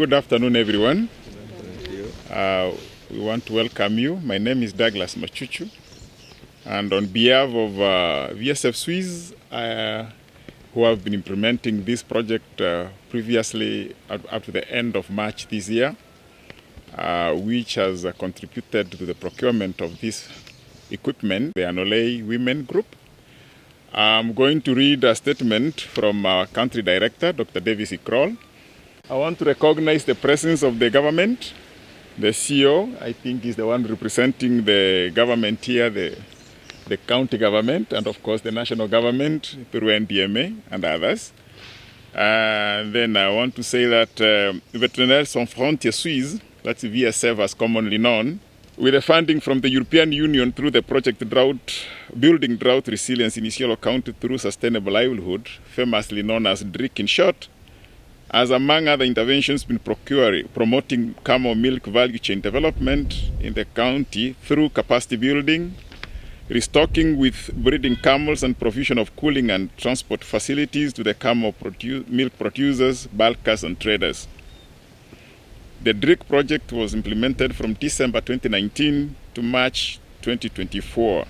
Good afternoon, everyone. Uh, we want to welcome you. My name is Douglas Machuchu, and on behalf of uh, VSF Swiss, uh, who have been implementing this project uh, previously up, up to the end of March this year, uh, which has uh, contributed to the procurement of this equipment, the Anolei Women Group. I'm going to read a statement from our country director, Dr. Davis Ikroll. I want to recognize the presence of the government. The CEO, I think, is the one representing the government here, the, the county government, and of course the national government through NDMA and others. And then I want to say that uh, Vétérinaires Sans Frontières Suisse, that's VSF as commonly known, with the funding from the European Union through the project Drought, Building Drought Resilience in Isiolo County through Sustainable Livelihood, famously known as DRIC in short, has among other interventions been procuring, promoting camel milk value chain development in the county through capacity building, restocking with breeding camels and provision of cooling and transport facilities to the camel produ- milk producers, bulkers and traders. The DRIC project was implemented from December 2019 to March 2024.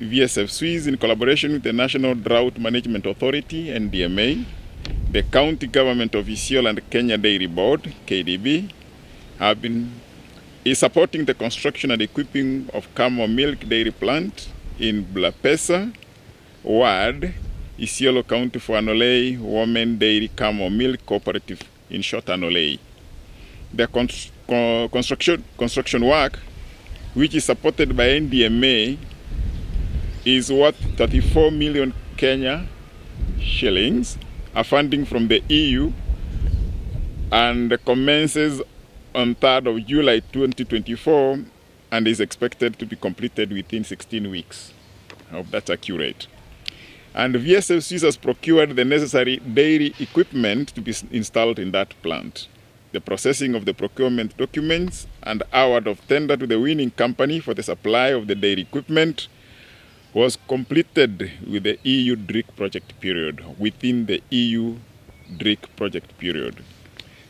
VSF Swiss, in collaboration with the National Drought Management Authority, NDMA, the county government of Isiolo and Kenya Dairy Board, KDB, have been is supporting the construction and equipping of Kamo milk dairy plant in Blapesa, Ward, Isiolo County for Anolei Women Dairy Kamo Milk Cooperative, in short Anolei. The con- con- construction, construction work, which is supported by NDMA, is worth 34 million Kenya shillings, a funding from the EU, and commences on 3rd of July 2024 and is expected to be completed within 16 weeks. I hope that's accurate. And VSF Swiss has procured the necessary dairy equipment to be installed in that plant. The processing of the procurement documents and award of tender to the winning company for the supply of the dairy equipment was completed with the EU DRIC project period, within the EU DRIC project period.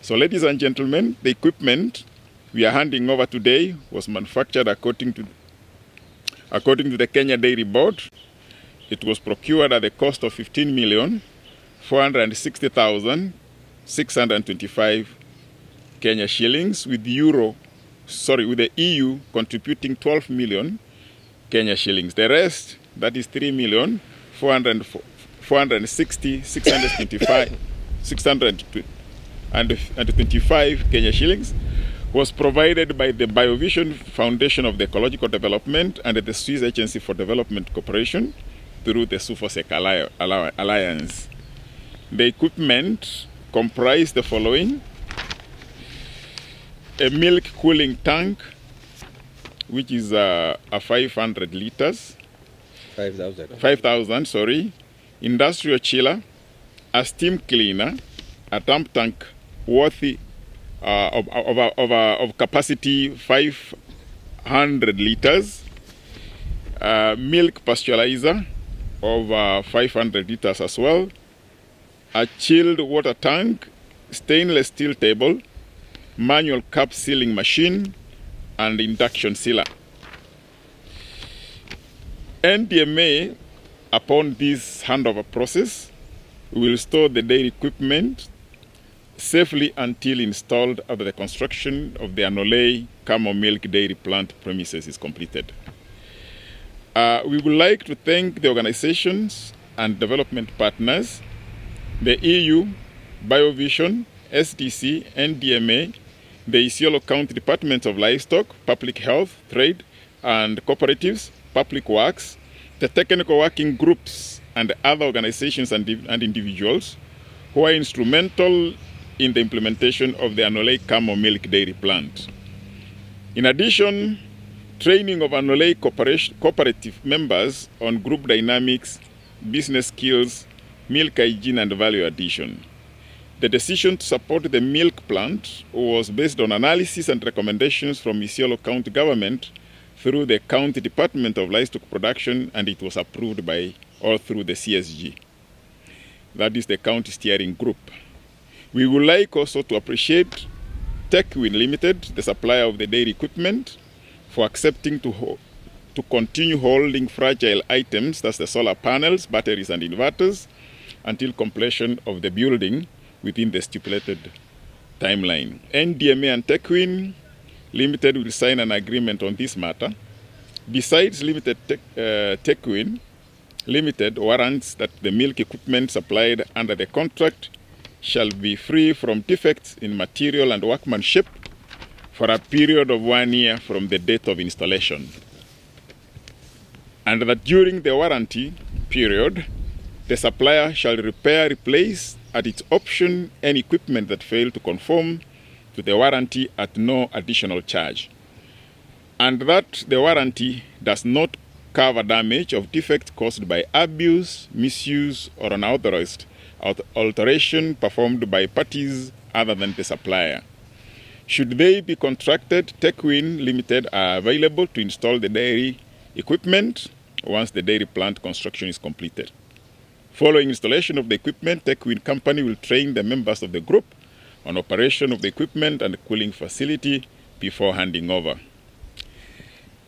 So, ladies and gentlemen, the equipment we are handing over today was manufactured according to, according to the Kenya Dairy Board. It was procured at the cost of 15 million 460,625 Kenya shillings, with euro, sorry, with the EU contributing 12 million Kenya shillings. The rest, that is 3 million 400 460 625 625 Kenya shillings was provided by the Biovision Foundation of the Ecological Development and the Swiss Agency for Development Cooperation through the SUFOSEC Alli- Alli- Alliance. The equipment comprised the following a milk cooling tank, which is uh, a 500 liters, 5,000. 5,000, sorry, industrial chiller, a steam cleaner, a dump tank worthy uh, of, of, of, of, uh, of capacity 500 liters, uh, milk pasteurizer of uh, 500 liters as well, a chilled water tank, stainless steel table, manual cup sealing machine, and induction sealer. NDMA, upon this handover process, will store the dairy equipment safely until installed after the construction of the Anolei Camel Milk Dairy Plant premises is completed. Uh, we would like to thank the organizations and development partners, the EU, Biovision, SDC, NDMA, the Isiolo County Department of Livestock, Public Health, Trade, and Cooperatives, Public Works, the technical working groups, and other organizations and, and individuals who are instrumental in the implementation of the Anolei Camel Milk Dairy Plant. In addition, training of Anolei cooperative members on group dynamics, business skills, milk hygiene, and value addition. The decision to support the milk plant was based on analysis and recommendations from Isiolo County government through the County Department of Livestock Production, and it was approved by all through the CSG. That is the County Steering Group. We would like also to appreciate Techwin Limited, the supplier of the dairy equipment, for accepting to to continue holding fragile items, that's the solar panels, batteries, and inverters, until completion of the building within the stipulated timeline. NDMA and Techwin Limited will sign an agreement on this matter. Besides Limited Tech, uh, Limited warrants that the milk equipment supplied under the contract shall be free from defects in material and workmanship for a period of one year from the date of installation. And that during the warranty period, the supplier shall repair, replace at its option any equipment that fail to conform to the warranty at no additional charge. And that the warranty does not cover damage of defects caused by abuse, misuse, or unauthorized al- alteration performed by parties other than the supplier. Should they be contracted, Techwin Limited are available to install the dairy equipment once the dairy plant construction is completed. Following installation of the equipment, Techwin Company will train the members of the group on operation of the equipment and cooling facility before handing over.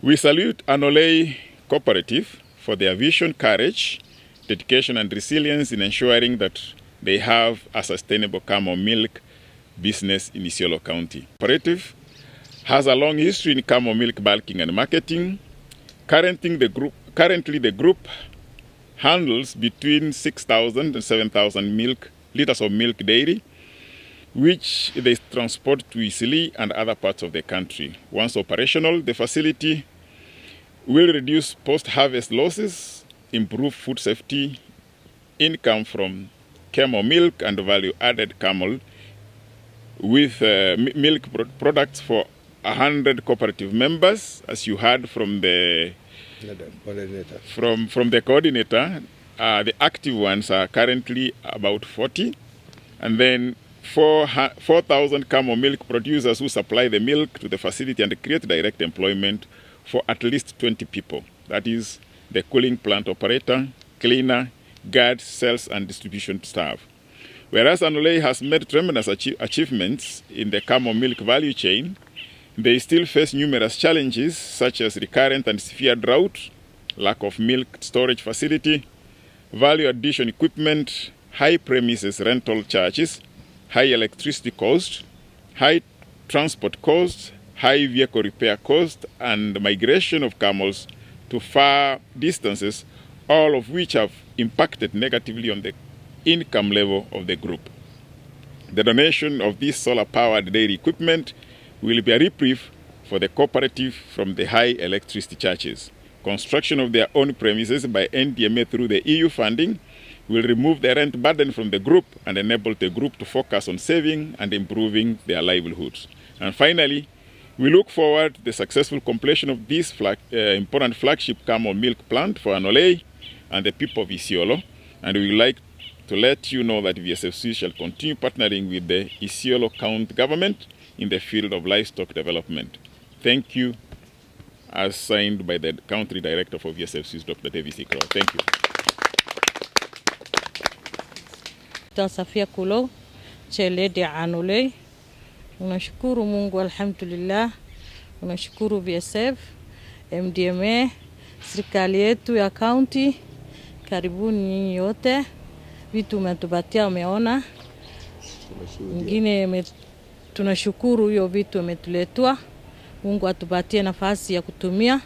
We salute Anolei Cooperative for their vision, courage, dedication, and resilience in ensuring that they have a sustainable camel milk business in Isiolo County. Cooperative has a long history in camel milk bulking and marketing. Currently, the group, currently the group handles between 6,000 and 7,000 milk liters of milk daily, which they transport to Isili and other parts of the country. Once operational, the facility will reduce post-harvest losses, improve food safety, income from camel milk and value-added camel with uh, milk pro- products for 100 cooperative members, as you heard from the coordinator. from from the coordinator. Uh, the active ones are currently about 40, and then four 4,000 camel milk producers who supply the milk to the facility and create direct employment for at least 20 people. That is the cooling plant operator, cleaner, guard, sales, and distribution staff. Whereas Anolei has made tremendous achie- achievements in the camel milk value chain, they still face numerous challenges such as recurrent and severe drought, lack of milk storage facility, value addition equipment, high premises rental charges, high electricity cost, high transport costs, high vehicle repair cost, and migration of camels to far distances, all of which have impacted negatively on the income level of the group. The donation of this solar powered dairy equipment will be a reprieve for the cooperative from the high electricity charges. Construction of their own premises by NDMA through the EU funding will remove the rent burden from the group and enable the group to focus on saving and improving their livelihoods. And finally, we look forward to the successful completion of this flag, uh, important flagship camel milk plant for Anolei and the people of Isiolo. And we would like to let you know that VSFC shall continue partnering with the Isiolo County government in the field of livestock development. Thank you, as signed by the country director for VSFC's Dr. Davis Ikro. Thank you. Safia Kulo Cheledi Anule. Unashukuru Mungu, alhamdulillah. Unashukuru VSF, MDMA, serikali yetu ya kaunti. Karibuni nyinyi yote, vitu umetupatia umeona, ingine tunashukuru hiyo vitu ametuletua. Mungu atupatie nafasi ya kutumia.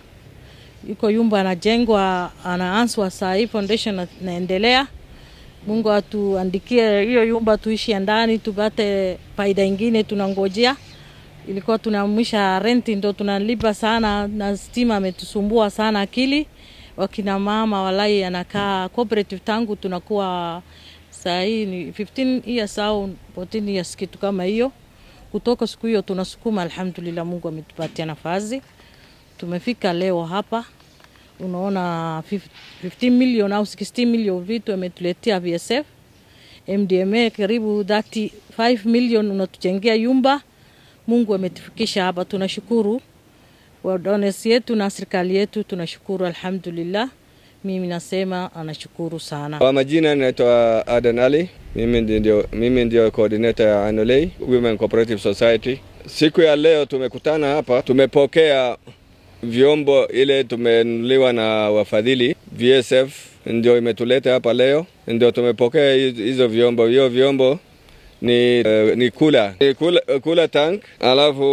Iko yumba anajengwa, anaanswa saa hii, foundation naendelea. Mungu atuandikie hiyo yumba tuishi ndani tupate faida ingine tunangojea. Ilikuwa tunamwisha renti ndo tunalipa sana, na stima ametusumbua sana akili. Wakina mama walai anakaa cooperative tangu tunakuwa saa hii ni 15 years au 14 years kitu kama hiyo. Kutoka siku hiyo tunasukuma, alhamdulillah, Mungu ametupatia nafasi, tumefika leo hapa unaona 15 million au 16 million vitu ametuletea VSF. MDMA karibu 35 million unatujengea yumba. Mungu ametufikisha hapa, tunashukuru wadonesi yetu na serikali yetu, tunashukuru alhamdulillah. Mimi nasema anashukuru sana. Kwa majina naitwa Adan Ali, mimi ndio, mimi ndio coordinator ya Anolei Women Cooperative Society Siku ya leo tumekutana hapa, tumepokea vyombo ile tumenuliwa na wafadhili VSF, ndio imetuleta hapa leo, ndio tumepokea hizo vyombo. Hiyo vyombo ni, uh, ni kula ni kula, kula tank, alafu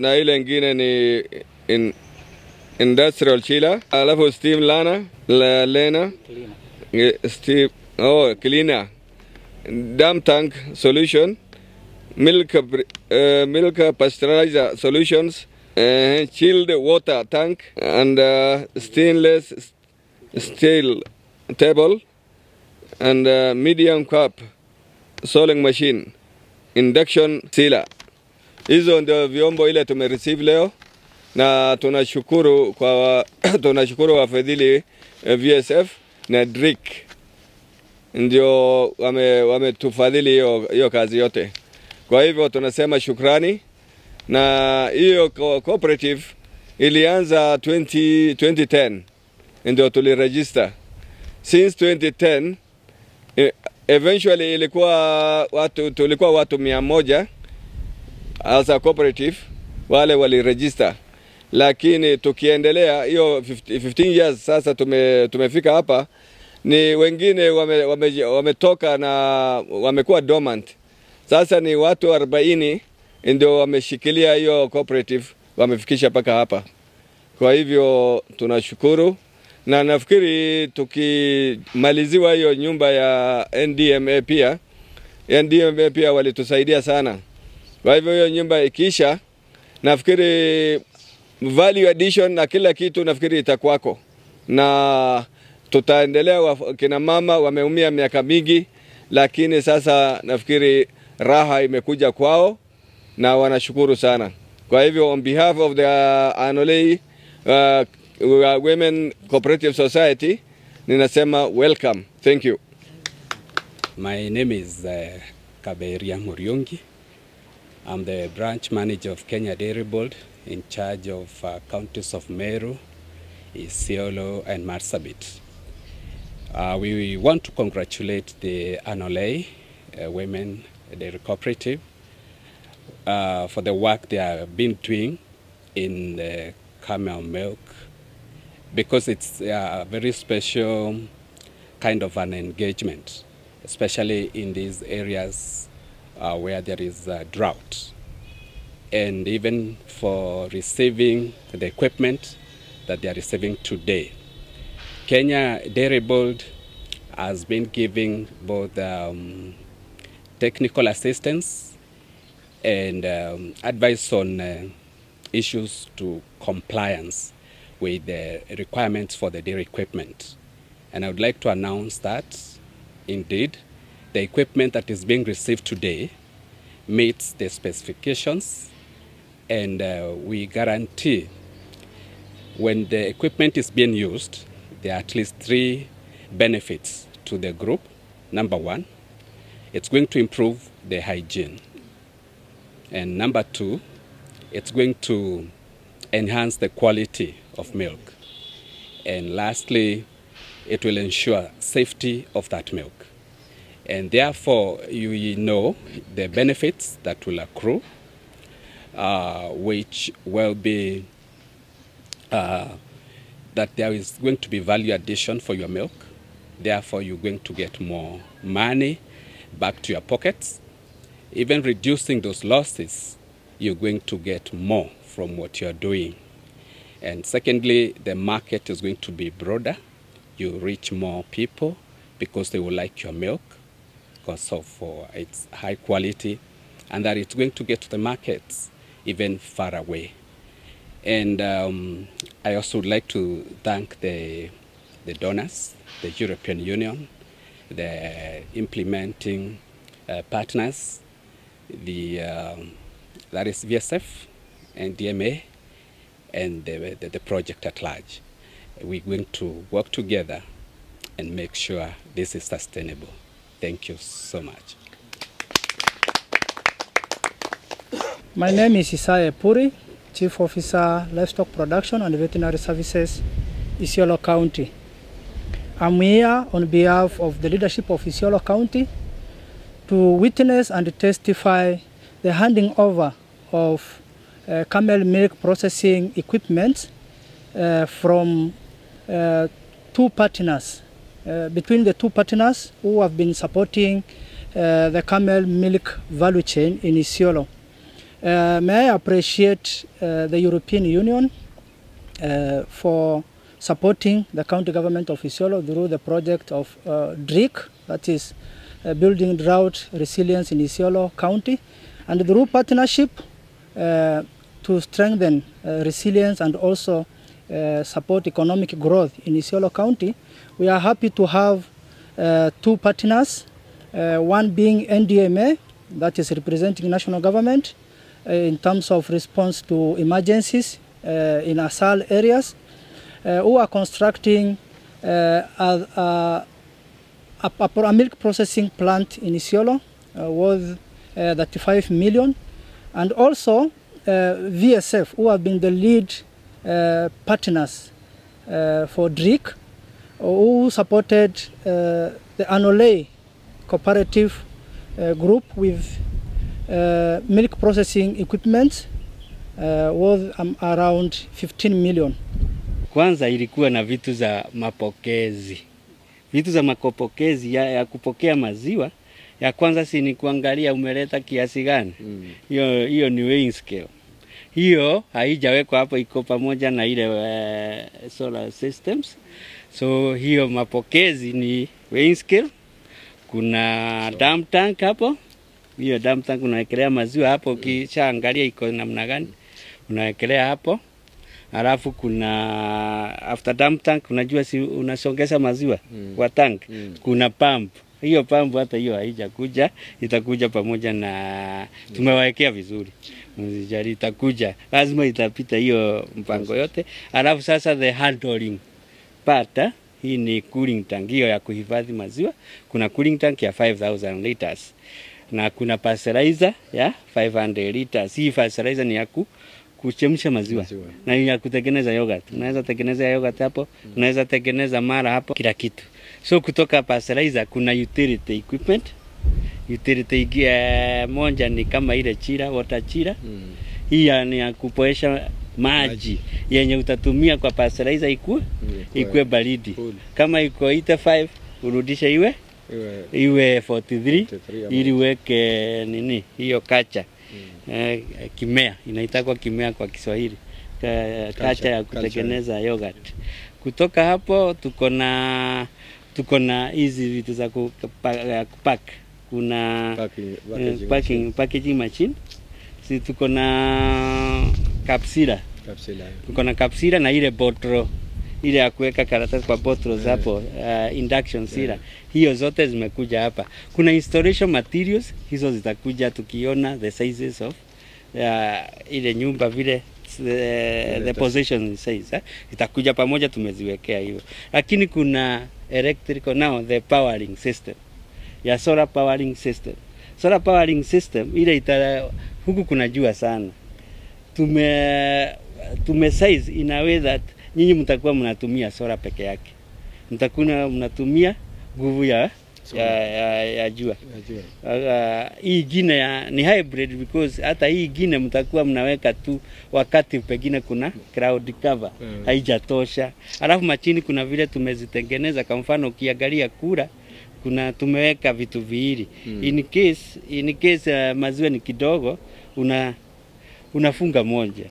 na ile ingine ni in, industrial chiller, alafu steam lana la, lena? Eh, steam, oh, cleaner dam tank solution. Milk uh, milk pasteurizer solutions. Uh, chilled water tank and uh, stainless steel table and uh, medium cup sewing machine. Induction sealer. Hizo ndio vyombo ile tumereceive leo. Na tunashukuru kwa tunashukuru wafadhili VSF na Drake ndio wame- wametufadhili hiyo hiyo kazi yote. Kwa hivyo tunasema shukrani, na hiyo co- cooperative ilianza 20, 2010 ndio tuliregister. Since 2010 eh, eventually ilikuwa watu tulikuwa watu mia moja as a cooperative wale waliregister, lakini tukiendelea hiyo 15, 15 years sasa tume, tumefika hapa ni wengine wametoka wame, wame na wamekuwa dormant. Sasa ni watu 40 ndio wameshikilia hiyo cooperative wamefikisha mpaka hapa. Kwa hivyo tunashukuru na nafikiri tukimaliziwa hiyo nyumba ya NDMA pia, NDMA pia walitusaidia sana. Kwa hivyo hiyo nyumba ikiisha, nafikiri value addition na kila kitu nafikiri itakwako na tutaendelea. Kina mama wameumia miaka mingi, lakini sasa nafikiri raha imekuja kwao na wanashukuru sana. Kwa hivyo on behalf of the Anolei uh, Women Cooperative Society ninasema welcome. Thank you. My name is uh, Kaberia Muriongi. I'm the branch manager of Kenya Dairy Board in charge of uh, counties of Meru, Isiolo, and Marsabit. Uh, we want to congratulate the Anolei uh, Women Dairy Cooperative uh, for the work they have been doing in the camel milk because it's a very special kind of an engagement, especially in these areas uh, where there is a drought. And even for receiving the equipment that they are receiving today. Kenya Dairy Board has been giving both um, technical assistance and um, advice on uh, issues to compliance with the requirements for the dairy equipment. And I would like to announce that indeed the equipment that is being received today meets the specifications and uh, we guarantee when the equipment is being used, there are at least three benefits to the group. Number one, it's going to improve the hygiene. And number two, it's going to enhance the quality of milk. And lastly, it will ensure safety of that milk. And therefore, you know the benefits that will accrue, uh, which will be uh, that there is going to be value addition for your milk. Therefore, you're going to get more money back to your pockets. Even reducing those losses, you're going to get more from what you're doing. And secondly, the market is going to be broader. You reach more people because they will like your milk because of uh, its high quality and that it's going to get to the markets even far away. And um, I also would like to thank the, the donors, the European Union, the implementing uh, partners, the, um, that is VSF and DMA, and the, the, the project at large. We're going to work together and make sure this is sustainable. Thank you so much. My name is Isaiah Puri, Chief Officer, Livestock Production and Veterinary Services, Isiolo County. I'm here on behalf of the leadership of Isiolo County to witness and testify the handing over of uh, camel milk processing equipment uh, from uh, two partners. Uh, between the two partners who have been supporting uh, the camel milk value chain in Isiolo. Uh, may I appreciate uh, the European Union uh, for supporting the county government of Isiolo through the project of uh, DRIC, that is Building Drought Resilience in Isiolo County, and through partnership to strengthen resilience and also uh, support economic growth in Isiolo County. We are happy to have uh, two partners, uh, one being NDMA, that is representing national government Eh, in terms of response to emergencies uh, in ASAL areas, uh, who are constructing a, a, a, milk processing plant in Isiolo worth uh, 35 million, and also VSF, who have been the lead partners for DRIC, who supported the Anole cooperative group with uh, milk processing equipment uh, worth um, around 15 million. Kwanza ilikuwa na vitu za mapokezi, vitu za makopokezi ya, ya kupokea maziwa. Ya kwanza si ni kuangalia umeleta kiasi gani, hiyo hiyo ni weighing scale. Hiyo haijawekwa hapo, iko pamoja na ile uh, solar systems. So hiyo mapokezi ni weighing scale. Kuna so, dam tank hapo, hiyo damu tank unawekelea maziwa hapo, ukishaangalia iko namna gani unawekelea hapo Alafu kuna after dump tank, unajua si unasongeza maziwa mm. kwa tank mm. kuna pump. Hiyo pump hata hiyo haijakuja, itakuja pamoja na tumewawekea vizuri, msijali, itakuja lazima itapita hiyo mpango yote. Alafu sasa the handling part eh, hii ni cooling tank hiyo ya kuhifadhi maziwa. Kuna cooling tank ya 5000 liters na kuna pasteurizer ya 500 liters. Hii pasteurizer ni ya ku kuchemsha maziwa, Maziwa. na ya kutengeneza yogurt. Unaweza tengeneza yogurt hapo, unaweza tengeneza mara hapo, kila kitu. So kutoka pasteurizer kuna utility equipment. Utility uh, moja ni kama ile chira, water chira. Hii ya- ni ya kupoesha maji yenye utatumia kwa pasteurizer ikue ikue baridi. Cool. Kama iko 85 urudishe iwe Iwe- iwe 43 43 ili weke nini hiyo kacha mm. eh, kimea inaitagwa kimea kwa Kiswahili Ka, kacha ya kutengeneza yogurt. Kutoka hapo tuko na tuko na hizi vitu za kupack. Kuna Packing- eh, packaging packing, packaging machine si tuko na kapsila Kapsila. tuko na kapsila na ile botro ile ya kuweka karatasi kwa bottles hapo uh, induction sira hiyo zote zimekuja hapa. Kuna installation materials hizo zitakuja tukiona the sizes of uh, ile nyumba vile the, the position size eh? itakuja pamoja, tumeziwekea hiyo, lakini kuna electrical now the powering system ya solar powering system. Solar powering system ile ita, huku kuna jua sana tume tume size in a way that nyinyi mtakuwa mnatumia sola peke yake, mtakuwa mnatumia nguvu ya, ya, ya, ya jua. Najua. Uh, hii ingine ya, ni hybrid because hata hii ingine mtakuwa mnaweka tu wakati pengine kuna cloud cover Mm. haijatosha. Alafu machini kuna vile tumezitengeneza, kwa mfano ukiangalia kura kuna tumeweka vitu viwili Mm. in case, in case uh, maziwa ni kidogo una unafunga moja